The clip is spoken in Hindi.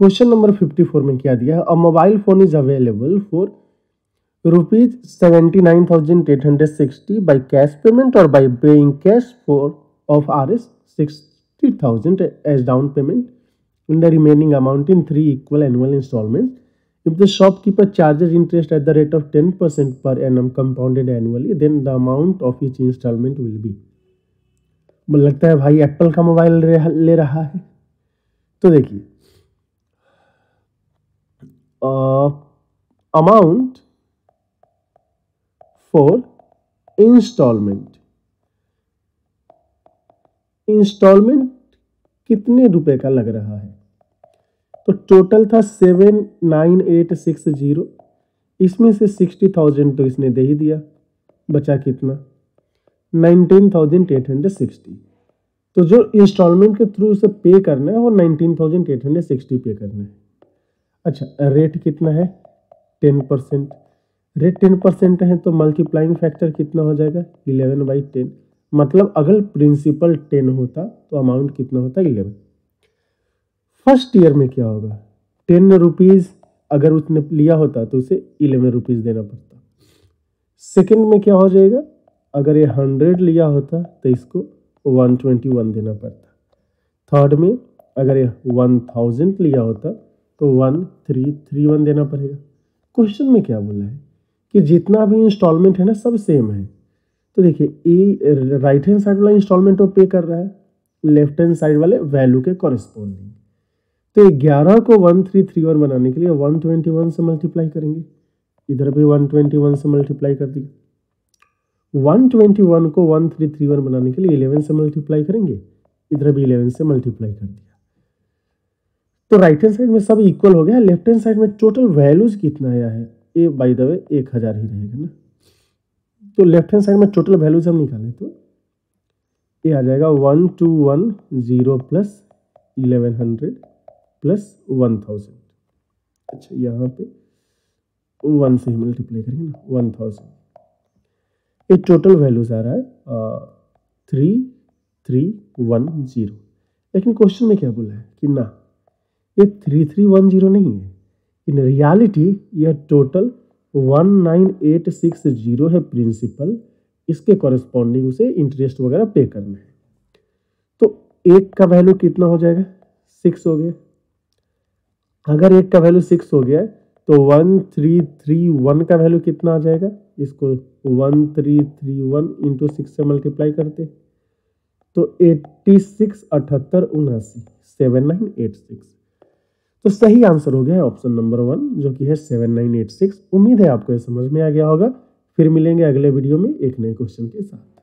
क्वेश्चन नंबर 54 में क्या दिया है? A mobile phone is available for rupees seventy nine thousand eight hundred sixty by cash payment और by paying cash for of R S sixty thousand as down payment in the remaining amount in three equal annual installment If the shopkeeper charges interest at the rate of 10% per annum compounded annually, then the amount of each installment will be. लगता है भाई एप्पल का मोबाइल ले रहा है। तो देखिए अमाउंट फॉर इंस्टॉलमेंट इंस्टॉलमेंट कितने रुपए का लग रहा है? तो टोटल था seven nine eight six zero इसमें से सिक्सटी थाउज़ेंड तो इसने दे ही दिया। बचा कितना? Nineteen thousand eight hundred sixty तो जो इंस्टॉलमेंट के थ्रू उसे पे करना है, वो nineteen thousand eight hundred sixty pay करना है। अच्छा रेट कितना है? Ten percent rate ten percent है तो मल्टीप्लाइंग फैक्टर कितना हो जाएगा? इलेवन बाई टेन मतलब अगर प्रिंसिपल टेन होता तो अमाउंट कितना होता? इलेवन फ़र्स्ट ईयर में क्या होगा? टेन रुपीज़ अगर उसने लिया होता तो उसे इलेवन रुपीज़ देना पड़ता। सेकेंड में क्या हो जाएगा? अगर ये हंड्रेड लिया होता तो इसको वन ट्वेंटी वन देना पड़ता। थर्ड में, अगर ये वन थाउज़ेंड लिया होता तो वन थ्री थ्री वन देना पड़ेगा। क्वेश्चन में क्या बोला है? कि जितना भी इंस्टॉलमेंट है ना, सब सेम है। तो देखिए ए राइट हैंड साइड वाला इंस्टॉलमेंट वो पे कर रहा है लेफ़्ट हैंड साइड वाले वैल्यू के कॉरेस्पॉन्डिंग तो ग्यारह को वन थ्री थ्री वन बनाने के लिए वन ट्वेंटी वन से मल्टीप्लाई करेंगे। इधर भी वन ट्वेंटी वन से मल्टीप्लाई कर दिया। वन ट्वेंटी वन को वन थ्री थ्री वन बनाने के लिए इलेवन से मल्टीप्लाई करेंगे। इधर भी इलेवन से मल्टीप्लाई कर दिया। तो राइट हैंड साइड में सब इक्वल हो गया लेफ़्ट हैंड साइड में टोटल वैल्यूज़ कितना आया है? ए बाई द वे एक हज़ार ही रहेगा ना। तो लेफ़्ट हैंड साइड में टोटल वैल्यूज़ हम निकालें तो ये आ जाएगा one two one zero plus eleven hundred plus one thousand अच्छा यहाँ पे वन से ही मल्टीप्लाई करेंगे ना वन थाउज़ेंड ये टोटल वैल्यूज़ आ रहा है थ्री थ्री वन ज़ीरो लेकिन क्वेश्चन में क्या बोला है? कि ना ये थ्री थ्री वन ज़ीरो नहीं है। इन रियलिटी यह total one nine eight six zero है प्रिंसिपल इसके कॉरेस्पॉन्डिंग उसे इंटरेस्ट वगैरह पे करना है। तो एक का वैल्यू कितना हो जाएगा? सिक्स हो गया। अगर एक का वैल्यू सिक्स हो गया तो वन थ्री थ्री वन का वैल्यू कितना आ जाएगा? इसको one three three one into six से मल्टीप्लाई करते तो एट्टी सिक्स अठहत्तर उनासी सेवन नाइन एट सिक्स तो सही आंसर हो गया है ऑप्शन नंबर वन, जो कि है सेवन नाइन एट सिक्स। उम्मीद है आपको यह समझ में आ गया होगा। फिर मिलेंगे अगले वीडियो में एक नए क्वेश्चन के साथ।